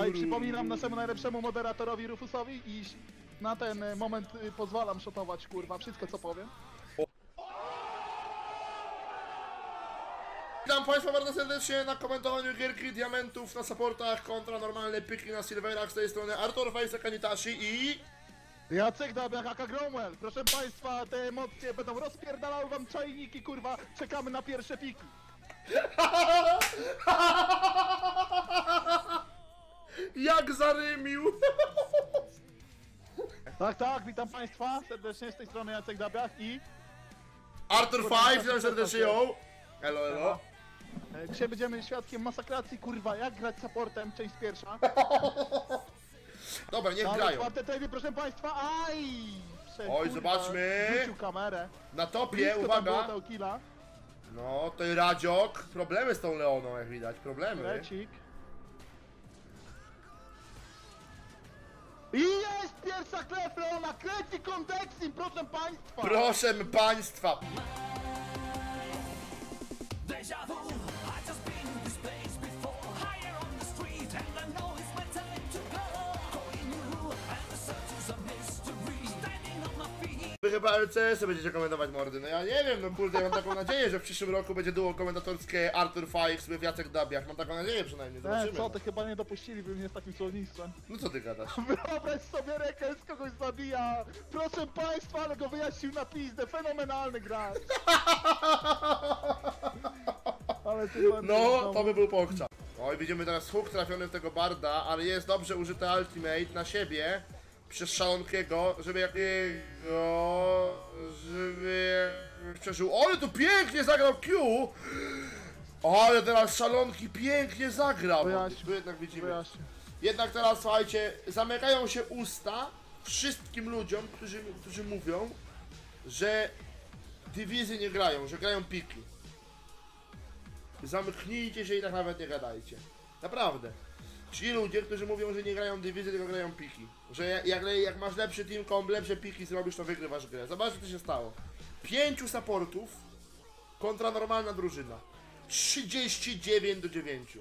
A i przypominam naszemu najlepszemu moderatorowi Rufusowi, iż na ten e, moment y, pozwalam szotować, kurwa, wszystko co powiem. Witam Państwa bardzo serdecznie na komentowaniu gierki diamentów na supportach kontra normalne pyki na silverach z tej strony Artur Fejsa Kanitashi i... Jacek Dabiak, Haka Gromwell, proszę państwa, te emocje będą rozpierdalały wam czajniki, kurwa, czekamy na pierwsze piki. Jak zarymił! Tak, tak, witam państwa, serdecznie z tej strony Jacek Dabiak i Artur Five, witam serdecznie ją! Elo, elo. e, dzisiaj będziemy świadkiem masakracji, kurwa, jak grać supportem, część pierwsza. Dobra, niech Ale grają. czwarte tejdy, proszę państwa, aj! Prze- Oj, zobaczmy. Rzucił kamerę. Na topie, Blisko tam było uwaga! killa. No, to i Radziok. Problemy z tą Leoną, jak widać, problemy. Pierwsza krew Leona, kreci kontekstim, proszę państwa! Proszę Państwa, chyba LCS -y będziecie komentować mordy. No ja nie wiem, no kurde, ja mam taką nadzieję, że w przyszłym roku będzie duo komentatorskie Artur Fajks z Jacek Dabiak. Mam taką nadzieję przynajmniej, E, zobaczymy. co, ty chyba nie dopuściliby mnie z takim słownictwem. No co ty gadasz? Wyobraź sobie rekę, z kogoś zabija. Proszę państwa, ale go wyjaśnił na pizdę, fenomenalny gracz. Ale ty No, to by był pokczap. Oj, widzimy teraz huk trafiony w tego barda, ale jest dobrze użyte ultimate na siebie przez szalonkiego, żeby jakiego... żeby... przeżył. Ale tu pięknie zagrał Q! Ale teraz szalonki pięknie zagrał. Wyjaśnił, Tu jednak widzimy. Jednak teraz słuchajcie, zamykają się usta wszystkim ludziom, którzy, którzy mówią, że dywizje nie grają, że grają piki. Zamknijcie się i tak nawet nie gadajcie. Naprawdę. Ci ludzie, którzy mówią, że nie grają dywizji, tylko grają piki. Że jak, jak, masz lepszy team comp, lepsze piki zrobisz, to wygrywasz grę. Zobaczcie, co się stało. Pięciu supportów kontra normalna drużyna. 39 do 9.